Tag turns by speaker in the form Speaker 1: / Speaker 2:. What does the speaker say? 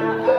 Speaker 1: Yeah.